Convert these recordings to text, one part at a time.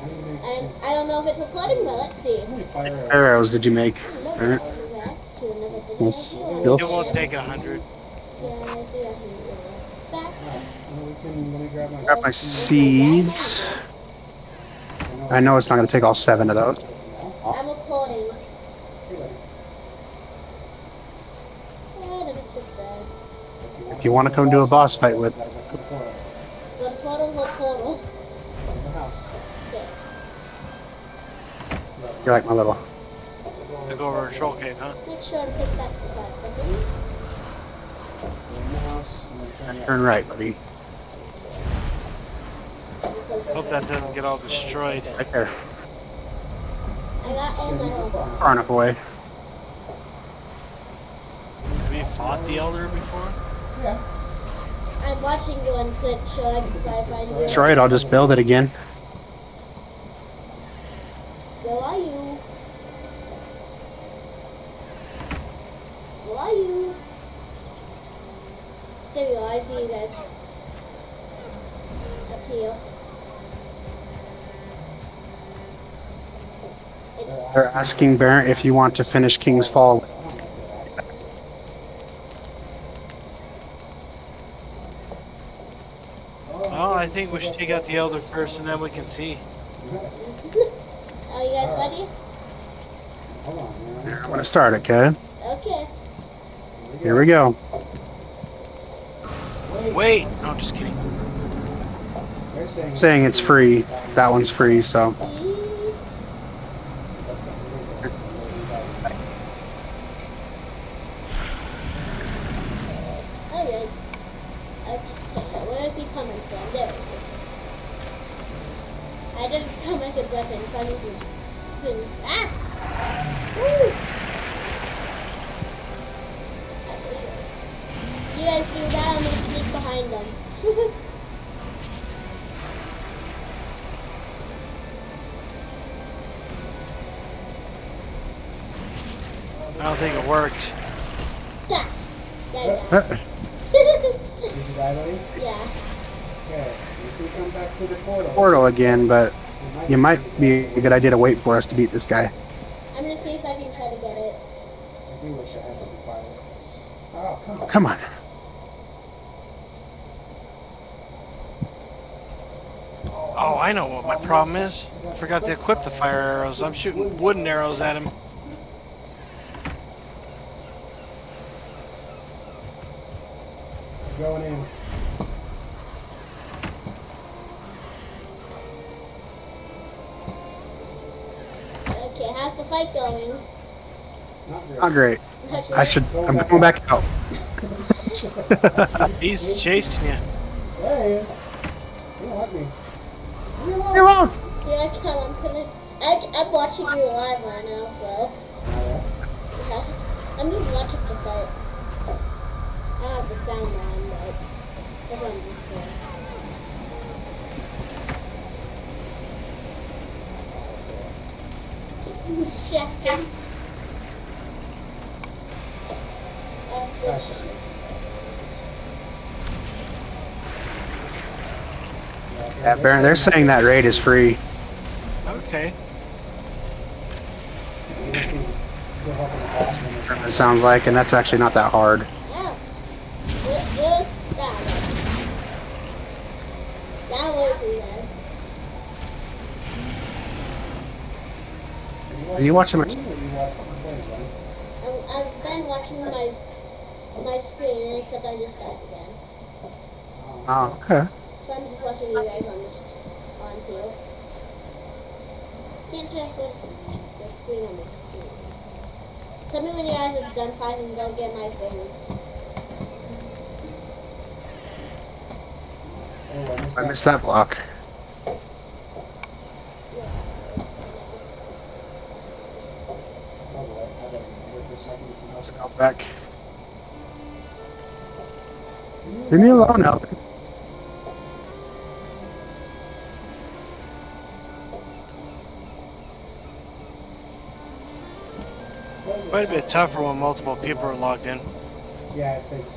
And I don't know if it's recording, but let's see. arrows did you make? Let's Alright. go back to another video. Yes. Yeah, You'll It won't take a hundred. yeah, I see that video. Back. Grab my seeds. I know it's not going to take all seven of those. I'm recording. Let me put that. If you want to come do a boss fight with, you're like my little. To go over a troll cave, huh? Make sure to pick that spot. Okay? Turn right, buddy. Hope that doesn't get all destroyed. Right there. I got all my. Far enough away. Have you fought the Elder before? Yeah. I'm watching you on Twitch, so I can find you. Destroy it, I'll just build it again. Where are you? Where are you? There you are, I see you guys. Up here. It's, uh, They're asking Barrett if you want to finish King's Fall. Well, I think we should take out the Elder first and then we can see. are you guys ready? I'm going to start it, okay? Okay. Here we go. Wait! No, I'm just kidding. Saying it's free. That one's free, so. Alright. Okay, where is he coming from? There he is. I didn't come as a weapon, so I'm using spin. Ah! Woo! That's what it is. You guys do that, I'm gonna sneak behind them. I don't think it worked. yeah. Yeah, yeah. Uh, yeah. Portal again, but it might be a good idea to wait for us to beat this guy. I'm gonna see if I can try to get it. I do wish I had some fire. Oh, come on. Come on. Oh, I know what my problem is. I forgot to equip the fire arrows. I'm shooting wooden arrows at him. Going in. Okay, how's the fight going? Not great. Not great. Okay. I should. I'm going back out. He's chasing you. Hey, you don't like me. Leave me alone. Yeah, come on, come in. I, I'm watching you live right now, so. Oh, yeah. I'm just watching the fight. I don't have the sound on, but. That's what I'm just doing. Distracted. Yeah, Baron, they're saying that raid is free. Okay. Go help in the boss when It sounds like, and that's actually not that hard. Yeah. Where, where's that? That was you guys. Are you watching my? You watch the plays, right? I'm, I've been watching my my screen, except I just died again. Oh. oh, okay. So I'm just watching you guys on this on here. Can't just watch the screen on the screen. Tell me when you guys are done fighting, go get my things. Oh, I missed I that. missed that block. Oh, boy, I gotta wait for a second. It's Let's enough. go back. Leave me alone, Albert. Quite a bit tougher when multiple people are logged in. Yeah, it takes.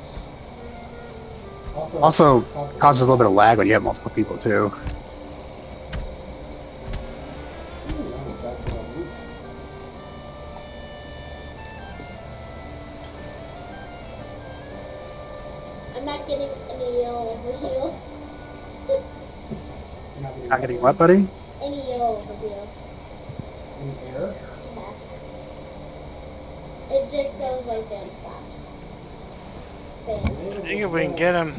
Also, Also, causes a little bit of lag when you have multiple people too. Not getting, what, buddy? Any yellow over here. Any air? Yeah. It just goes right there and stops. Bam. I think if we can get him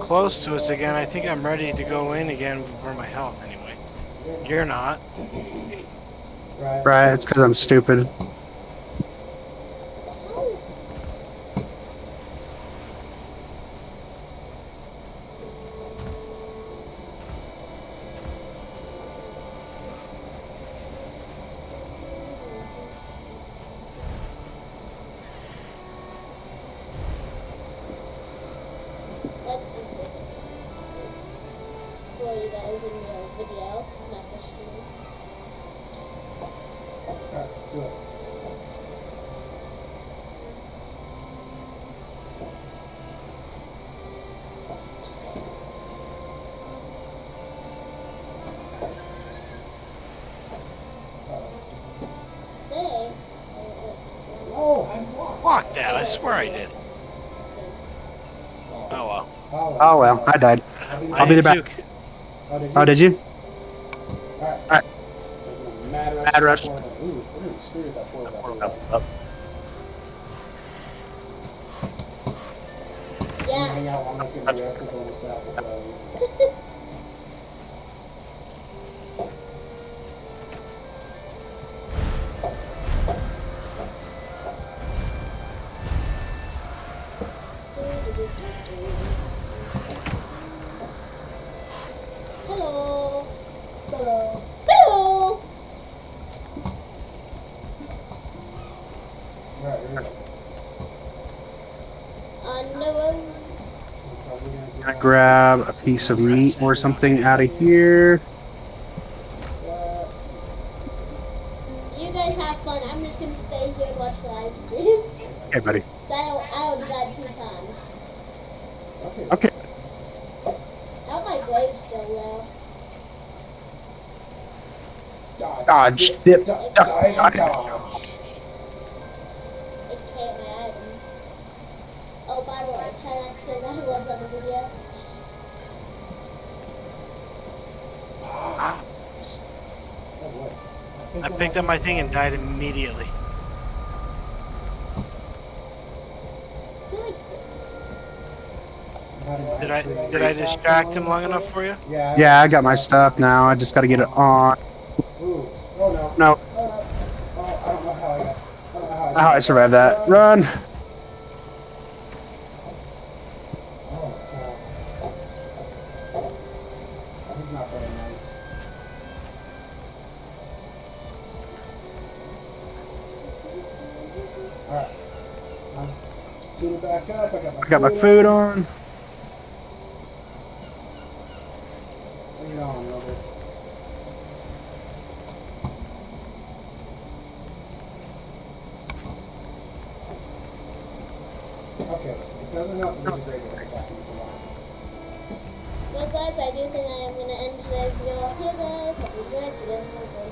close to us again, I think I'm ready to go in again for my health anyway. You're not. Right, it's because I'm stupid. Oh, Let's just look at this for you guys in your video, not the stream. Alright, let's do it. They, Oh, I'm. Fuck that, I swear I did. Oh well. Oh, well, I died. I'll be did there back. Oh, did you? Alright. Alright. Mad rush. Mad rush. Ooh, we're really screwed with that four back. yeah. Hang out long enough to get the rest of the bonus back. uh, Hello. Hello. Hello. Alright, here we go. On the road. We're probably gonna grab a piece of meat or something out of here. that. You guys have fun. I'm just gonna stay here and watch live stream. Okay, buddy. So I, I already died two times. Okay. How my blade still low? Dodge. Dip, dodge, Dodge. dodge, dodge. It can't my items. Oh, by the way, can I say that who was on the video? Oh, boy. I picked up my thing and died immediately. Who likes this? Did I did I distract him long enough for you? Yeah. Yeah, I got my stuff now. I just gotta get it on. Oh no. No, oh, I don't know how I got. I don't know how I, how I survived that. Run. Suited back up. I got my I got my food food on. On. Okay, it doesn't help with the. Well, guys, I do think I am going to end today's video off here, guys. Hope you. See you guys.